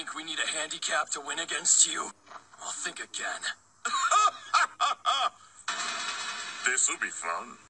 think we need a handicap to win against you? I'll think again. This'll be fun.